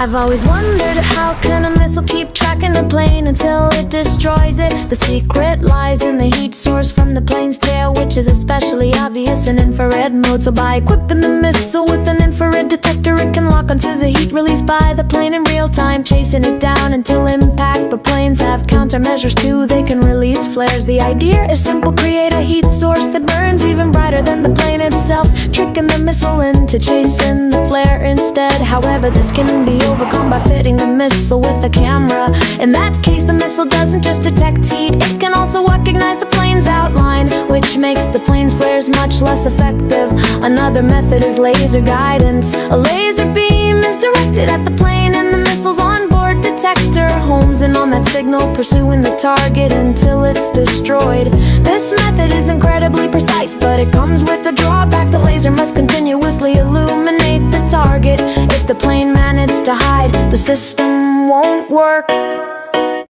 I've always wondered how can a missile keep tracking a plane until it destroys it? The secret lies in the heat source from the plane's tail Which is especially obvious in infrared mode. So by equipping the missile with an infrared detector It can lock onto the heat released by the plane in real time Chasing it down until impact. But planes have countermeasures too. They can release flares. The idea is simple, create a heat source that burns even brighter than the plane itself. Tricking the missile into chasing the flare instead However, this can be overcome by fitting the missile with a camera. In that case, the missile doesn't just detect heat It can also recognize the plane's outline Which makes the plane's flares much less effective. Another method is laser guidance. A laser beam is directed at the plane And the missile's onboard detector. Homes in on that signal Pursuing the target until it's destroyed. This method is incredibly precise But it comes with a drawback. The laser must continuously to hide, the system won't work